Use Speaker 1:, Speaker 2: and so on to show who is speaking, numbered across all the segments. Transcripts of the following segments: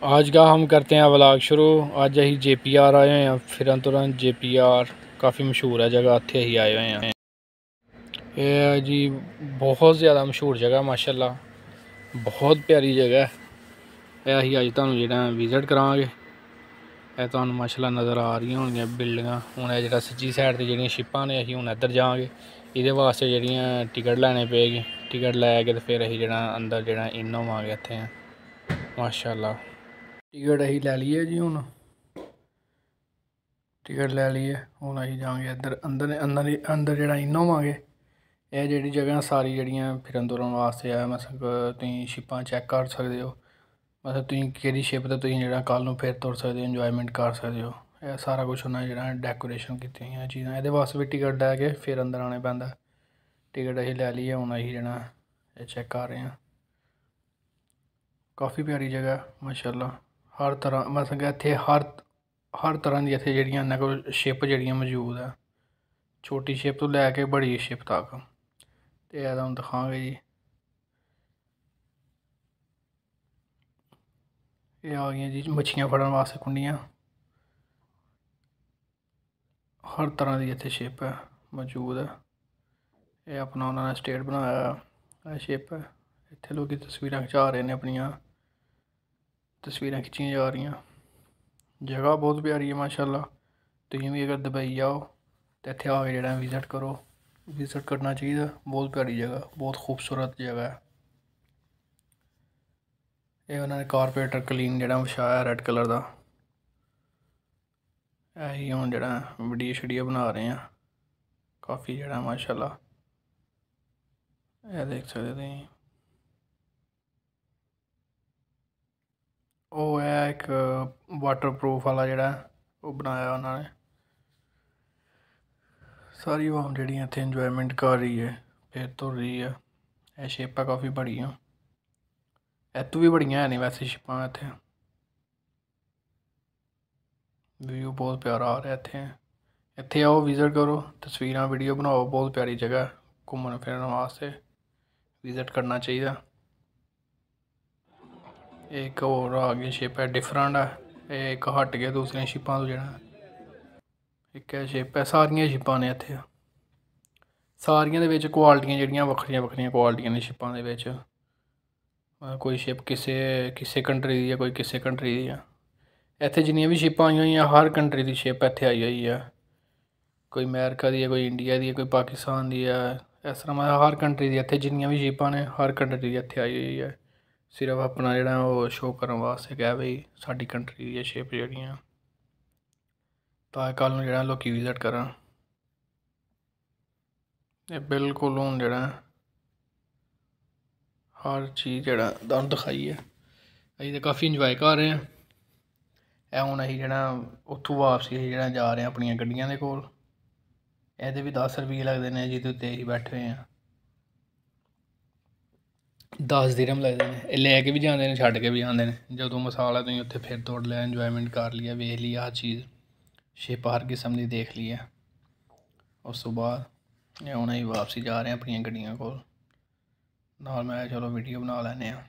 Speaker 1: آج کا ہم کرتے ہیں ولاگ شروع۔ آج یہی جے پی آر آئے ہوئے ہیں فرن ترن جے پی آر کافی مشہور ہے جگہ۔ اتھے ہی آئے ہوئے ہیں۔ جی بہت زیادہ مشہور جگہ ہے ماشاءاللہ۔ بہت پیاری جگہ ہے۔ یہ اج تمہیں جڑا وزٹ کرا گے ਇਹ ਤੁਹਾਨੂੰ ਮਾਸ਼ਾਅੱਲਾ ਨਜ਼ਰ ਆ ਰਹੀਆਂ ਹੋਣਗੀਆਂ سچی ਹੁਣ ਇਹ ਜਿਹੜਾ ਸੱਜੀ نے ਤੇ ਜਿਹੜੀਆਂ ادھر ਨੇ گے۔ ਹੁਣ ਇੱਧਰ ਜਾਵਾਂਗੇ ਇਹਦੇ ਵਾਸਤੇ ਜਿਹੜੀਆਂ ਟਿਕਟ ਲੈਣੇ ਪਏਗੀ ਟਿਕਟ ਲੈ ਕੇ ਤੇ ਫਿਰ ਅਸੀਂ ਜਿਹੜਾ ਅੰਦਰ ਜਿਹੜਾ ਇਨ ਹੋਵਾਂਗੇ ਇੱਥੇ ਮਾਸ਼ਾਅੱਲਾ ਟਿਕਟ ਅਸੀਂ ਲੈ ਲਈਏ ਜੀ ਹੁਣ। ਟਿਕਟ ਲੈ ਲਈਏ। ਹੁਣ ਅਸੀਂ ਜਾਵਾਂਗੇ ਇੱਧਰ, ਅੰਦਰ ਅੰਦਰ ਅੰਦਰ ਜਿਹੜਾ ਇਨੋਵਾਂਗੇ ਇਹ ਜਿਹੜੀ ਜਗ੍ਹਾ ਸਾਰੀ ਜਿਹੜੀਆਂ ਫਿਰਨ ਤੁਰਨ ਵਾਸਤੇ ਆ ਮਤਲਬ ਤੁਸੀਂ ਸ਼ਿਪਾਂ ਚੈੱਕ ਕਰ ਸਕਦੇ ਹੋ। ਮਤਲਬ ਤੁਸੀਂ ਕਿਹੜੀ ਸ਼ਿਪ ਤੇ ਤੁਸੀਂ ਜਿਹੜਾ ਕੱਲ ਨੂੰ ਫਿਰ ਤੁਰ ਸਕਦੇ ਹੋ ਇੰਜੋਇਮੈਂਟ ਕਰ ਸਕਦੇ ਹੋ। ਇਹ ਸਾਰਾ ਕੁਝ ਉਹਨਾਂ ਜਿਹੜਾ ਡੈਕੋਰੇਸ਼ਨ ਕੀਤੀ ਹੋਈਆਂ ਚੀਜ਼ਾਂ, ਇਹਦੇ ਵਾਸਤੇ ਵੀ ਟਿਕਟ ਲੈ ਕੇ ਫਿਰ ਅੰਦਰ ਆਉਣਾ ਪੈਂਦਾ। ਟਿਕਟ ਅਸੀਂ ਲੈ ਲਈਏ, ਹੁਣ ਅਸੀਂ ਜਿਹੜਾ ਇਹ ਚੈੱਕ ਕਰ ਰਹੇ ਹਾਂ। ਕਾਫੀ ਪਿਆਰੀ ਜਗ੍ਹਾ, ਮਾਸ਼ਾਅੱਲਾ। ਹਰ ਤਰ੍ਹਾਂ, ਮੈਂ ਕਿ ਇੱਥੇ ਹਰ ਹਰ ਤਰ੍ਹਾਂ ਦੀ ਇੱਥੇ ਜਿਹੜੀਆਂ ਇਹਨਾਂ ਕੋਲ ਸ਼ਿਪ ਜਿਹੜੀਆਂ ਮੌਜੂਦ ਆ। ਛੋਟੀ ਸ਼ਿਪ ਤੋਂ ਲੈ ਕੇ ਬੜੀ ਸ਼ਿਪ ਤੱਕ। ਤੇ ਇਹ ਤੁਹਾਨੂੰ ਦਿਖਾਵਾਂਗੇ ਜੀ। ਇਹ ਆ ਗਈਆਂ ਜੀ ਮੱਛੀਆਂ ਫੜਨ ਵਾਸਤੇ ਕੁੰਡੀਆਂ। ਹਰ ਤਰ੍ਹਾਂ ਦੀ ਇੱਥੇ ਸ਼ਿਪ ਹੈ ਮੌਜੂਦ ਹੈ ਇਹ ਆਪਣਾ ਉਹਨਾਂ ਨੇ ਸਟੇਟ ਬਣਾਇਆ ਹੈ ਸ਼ਿਪ। ਹੈ ਇੱਥੇ ਲੋਕੀ ਤਸਵੀਰਾਂ ਖਿਚਾ ਰਹੇ ਨੇ ਆਪਣੀਆਂ। ਤਸਵੀਰਾਂ ਖਿੱਚੀਆਂ ਜਾ ਰਹੀਆਂ। ਜਗ੍ਹਾ ਬਹੁਤ ਪਿਆਰੀ ਹੈ, ਮਾਸ਼ਾਅੱਲਾ। ਤੁਸੀਂ ਵੀ ਅਗਰ ਦੁਬਈ ਆਓ ਤਾਂ ਇੱਥੇ ਆ ਕੇ ਜਿਹੜਾ ਵਿਜ਼ਿਟ ਕਰੋ। ਵਿਜ਼ਿਟ ਕਰਨਾ ਚਾਹੀਦਾ। ਬਹੁਤ ਪਿਆਰੀ ਜਗ੍ਹਾ, ਬਹੁਤ ਖੂਬਸੂਰਤ ਜਗ੍ਹਾ ਹੈ। ਇਹ ਉਹਨਾਂ ਨੇ ਕਾਰਪੇਟਰ ਕਲੀਨ ਜਿਹੜਾ ਵਿਛਾਇਆ ਰੈੱਡ ਕਲਰ ਦਾ। ਇਹੀ ਹੁਣ ਜਿਹੜਾ ਵੀਡੀਓ ਸ਼ੀਡੀਓ ਬਣਾ ਰਹੇ ਆ ਕਾਫੀ ਜਿਹੜਾ, ਮਾਸ਼ਾਅੱਲਾ। ਇਹ ਦੇਖ ਸਕਦੇ ਤੁਸੀਂ। ਉਹ ਹੈ ਇੱਕ ਵਾਟਰਪ੍ਰੂਫ ਵਾਲਾ ਜਿਹੜਾ, ਉਹ ਬਣਾਇਆ ਉਹਨਾਂ ਨੇ। ਸਾਰੀ ਆਵਾਮ ਜਿਹੜੀਆਂ ਇੱਥੇ ਇੰਜੋਇਮੈਂਟ ਕਰ ਰਹੀ ਹੈ, ਫਿਰ ਤੁਰ ਰਹੀ ਹੈ ਇਹ ਸ਼ੇਪਾਂ ਕਾਫੀ ਬੜੀਆਂ। ਇੱਥੋਂ ਵੀ ਬੜੀਆਂ ਨੇ ਵੈਸੇ ਸ਼ਿਪਾਂ ਇੱਥੇ। ਵੀਊ ਬਹੁਤ ਪਿਆਰਾ ਆ ਰਿਹਾ ਇੱਥੇ। ਇੱਥੇ ਆਓ ਵਿਜ਼ਿਟ ਕਰੋ। ਤਸਵੀਰਾਂ ਵੀਡੀਓ ਬਣਾਓ। ਬਹੁਤ ਪਿਆਰੀ ਜਗ੍ਹਾ। ਘੁੰਮਣ ਫਿਰਨ ਵਾਸਤੇ। ਵਿਜ਼ਿਟ ਕਰਨਾ ਚਾਹੀਦਾ। ਇੱਕ ਹੋਰ ਆ ਗਈ ਸ਼ਿਪ ਹੈ ਡਿਫਰੈਂਟ ਹੈ ਇਹ ਇੱਕ ਹਟ ਗਿਆ, ਦੂਸਰੀਆਂ ਸ਼ਿਪਾਂ ਤੋਂ ਜਿਹੜਾ। ਇੱਕ ਹੈ ਸ਼ਿਪ ਹੈ, ਸਾਰੀਆਂ ਸ਼ਿਪਾਂ ਨੇ ਇੱਥੇ। ਸਾਰੀਆਂ ਦੇ ਵਿੱਚ ਕੁਆਲਿਟੀਆਂ ਜਿਹੜੀਆਂ, ਵੱਖਰੀਆਂ ਵੱਖਰੀਆਂ ਕੁਆਲਿਟੀਆਂ ਨੇ ਸ਼ਿਪਾਂ ਦੇ ਵਿੱਚ। ਕੋਈ ਸ਼ਿਪ ਕਿਸੇ ਕਿਸੇ ਕੰਟਰੀ ਦੀ ਹੈ ਕੋਈ ਕਿਸੇ ਕੰਟਰੀ ਦੀ ਹੈ ਇੱਥੇ ਜਿੰਨੀਆਂ ਵੀ ਸ਼ਿਪਾਂ ਆਈਆਂ ਹੋਈਆਂ, ਹਰ ਕੰਟਰੀ ਦੀ ਸ਼ਿਪ ਇੱਥੇ ਆਈ ਹੋਈ ਆ। ਕੋਈ ਅਮਰੀਕਾ ਦੀ ਹੈ ਕੋਈ ਇੰਡੀਆ ਦੀ ਹੈ ਕੋਈ ਪਾਕਿਸਤਾਨ ਦੀ ਹੈ ਇਸ ਤਰ੍ਹਾਂ ਮਤਲਬ ਹਰ ਕੰਟਰੀ ਦੀ ਇੱਥੇ ਜਿੰਨੀਆਂ ਵੀ ਸ਼ਿਪਾਂ ਨੇ, ਹਰ ਕੰਟਰੀ ਦੀ ਇੱਥੇ ਆਈ ਹੋਈ ਹੈ ਸਿਰਫ ਆਪਣਾ ਜਿਹੜਾ ਉਹ ਸ਼ੋਅ ਕਰਨ ਵਾਸਤੇ ਕਿਹਾ ਵੀ ਸਾਡੀ ਕੰਟਰੀ ਦੀਆਂ ਸ਼ਿਪ ਜਿਹੜੀਆਂ। ਤਾਂ ਕੱਲ ਨੂੰ ਜਿਹੜਾ ਲੋਕੀ ਵਿਜ਼ਿਟ ਕਰਨ। ਇਹ ਬਿਲਕੁਲ ਹੁਣ ਜਿਹੜਾ ਹਰ ਚੀਜ਼ ਜਿਹੜਾ ਤੁਹਾਨੂੰ ਦਿਖਾਈ ਹੈ। ਅਸੀਂ ਤਾਂ ਕਾਫੀ ਇੰਜੋਏ ਕਰ ਰਹੇ ਹਾਂ। ਇਹ ਹੁਣ ਅਸੀਂ ਜਿਹੜਾ ਉੱਥੋਂ ਵਾਪਸੀ ਅਸੀਂ ਜਿਹੜਾ ਜਾ ਰਹੇ ਹਾਂ ਆਪਣੀਆਂ ਗੱਡੀਆਂ ਦੇ ਕੋਲ। ਇਹਦੇ ਵੀ 10 ਰੁਪਏ ਲੱਗਦੇ ਨੇ ਜਿਹਦੇ ਉੱਤੇ ਅਸੀਂ ਬੈਠੇ ਹੋਏ ਹਾਂ। ਦਸ ਦਿਰਮ ਲੱਗਦੇ ਨੇ। ਇਹ ਲੈ ਕੇ ਵੀ ਜਾਂਦੇ ਨੇ, ਛੱਡ ਕੇ ਵੀ ਜਾਂਦੇ ਨੇ। ਜਦੋਂ ਮਸਾਲਾ ਤੁਸੀਂ ਉੱਥੇ ਫਿਰ ਤੋੜ ਲਿਆ ਇੰਜੋਏਮੈਂਟ ਕਰ ਲਿਆ ਵੇਖ ਲਈ ਆਹ ਚੀਜ਼, ਸ਼ਿਪ ਹਰ ਕਿਸਮ ਦੀ ਦੇਖ ਲਈ ਹੈ ਉਸ ਤੋਂ ਬਾਅਦ ਇਹ ਹੁਣ ਹੀ ਵਾਪਸੀ ਜਾ ਰਹੇ ਆਪਣੀਆਂ ਗੱਡੀਆਂ ਕੋਲ। ਨਾਲ ਮੈਂ ਚਲੋ ਵੀਡੀਓ ਬਣਾ ਲੈਨੇ ਆ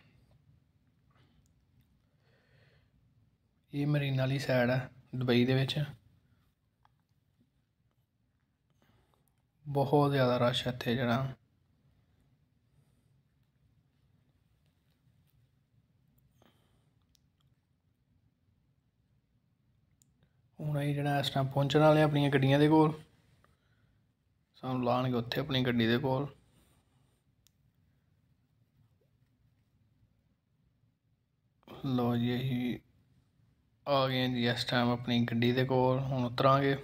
Speaker 1: ਇਹ ਮਰੀਨ ਵਾਲੀ ਸਾਈਡ ਹੈ ਦੁਬਈ ਦੇ ਵਿੱਚ। ਬਹੁਤ ਜ਼ਿਆਦਾ ਰਸ਼ ਇੱਥੇ ਜਿਹੜਾ। ਹੁਣ ਅਸੀਂ ਜਿਹੜਾ ਇਸ ਟਾਈਮ ਪਹੁੰਚਣ ਵਾਲੇ ਆਪਣੀਆਂ ਗੱਡੀਆਂ ਦੇ ਕੋਲ। ਸਾਨੂੰ ਲਾਣਗੇ ਉੱਥੇ ਆਪਣੀ ਗੱਡੀ ਦੇ ਕੋਲ। ਲੋ ਜੀ, ਅਸੀਂ ਆ ਗਏ ਜੀ ਇਸ ਟਾਈਮ ਆਪਣੀ ਗੱਡੀ ਦੇ ਕੋਲ। ਹੁਣ ਉਤਰਾਂਗੇ।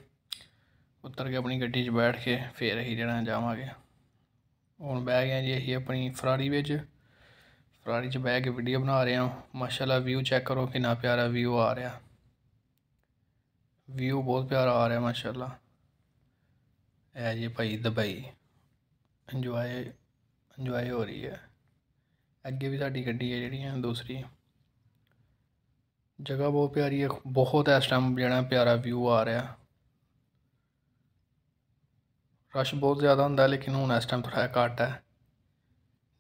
Speaker 1: ਉਤਰ ਕੇ ਆਪਣੀ ਗੱਡੀ 'ਚ ਬੈਠ ਕੇ ਫੇਰ ਅਸੀਂ ਜਿਹੜਾ ਜਾਵਾਂਗੇ। ਹੁਣ ਬਹਿ ਗਏ ਜੀ ਅਸੀਂ ਆਪਣੀ ਫਰਾਰੀ ਵਿੱਚ। ਫਰਾਰੀ 'ਚ ਬਹਿ ਕੇ ਵੀਡੀਓ ਬਣਾ ਰਹੇ ਹਾਂ। ਮਾਸ਼ਾਅੱਲਾ ਵਿਊ ਚੈੱਕ ਕਰੋ ਕਿੰਨਾ ਪਿਆਰਾ ਵਿਊ ਆ ਰਿਹਾ। ਵਿਊ ਬਹੁਤ ਪਿਆਰਾ ਆ ਰਿਹਾ, ਮਾਸ਼ਾਅੱਲਾ। ਇਹ ਜੀ ਭਾਈ ਦੁਬਈ। ਇੰਜੋਏ ਇੰਜੋਏ ਹੋ ਰਹੀ ਹੈ। ਅੱਗੇ ਵੀ ਸਾਡੀ ਗੱਡੀ ਹੈ ਜਿਹੜੀਆਂ ਦੂਸਰੀ। ਜਗ੍ਹਾ ਬਹੁਤ ਪਿਆਰੀ ਹੈ। ਬਹੁਤ ਇਸ ਟਾਈਮ ਜਿਹੜਾ ਪਿਆਰਾ ਵਿਊ ਆ ਰਿਹਾ। ਰਸ਼ ਬਹੁਤ ਜ਼ਿਆਦਾ ਹੁੰਦਾ, ਲੇਕਿਨ ਹੁਣ ਇਸ ਟਾਈਮ ਥੋੜ੍ਹਾ ਘੱਟ ਹੈ।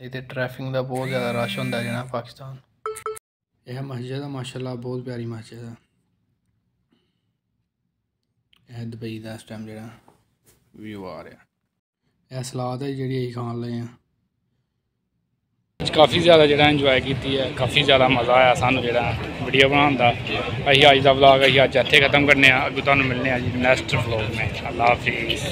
Speaker 1: ਨਹੀਂ ਤੇ ਟ੍ਰੈਫਿਕ ਦਾ ਬਹੁਤ ਜ਼ਿਆਦਾ ਰਸ਼ ਹੁੰਦਾ ਜਿਹੜਾ ਪਾਕਿਸਤਾਨ। ਇਹ ਮਸਜਿਦ ਆ ਮਾਸ਼ਾਅੱਲਾ, ਬਹੁਤ ਪਿਆਰੀ ਮਸਜਿਦ ਆ ਇਹ ਦੁਬਈ ਦਾ ਇਸ ਟਾਈਮ ਜਿਹੜਾ ਵਿਊ ਆ ਰਿਹਾ। ਇਹ ਸਲਾਦ ਹੈ ਜਿਹੜੀ ਅਸੀਂ ਖਾਣ ਲਏ ਆ
Speaker 2: ਅੱਜ ਕਾਫੀ ਜ਼ਿਆਦਾ ਜਿਹੜਾ ਇੰਜੋਏ ਕੀਤੀ ਹੈ, ਕਾਫੀ ਜ਼ਿਆਦਾ ਮਜ਼ਾ ਆਇਆ ਸਾਨੂੰ ਜਿਹੜਾ ਵੀਡੀਓ ਬਣਾਉਣ ਦਾ। ਅਸੀਂ ਅੱਜ ਦਾ ਵਲੌਗ ਅਸੀਂ ਅੱਜ ਇੱਥੇ ਖਤਮ ਕਰਨੇ ਆ ਅੱਗੇ ਤੁਹਾਨੂੰ ਮਿਲਨੇ ਆ ਜੀ ਨੈਕਸਟ ਵਲੌਗ ਮੇਂ ਅੱਲਾ ਹਾਫਿਜ਼।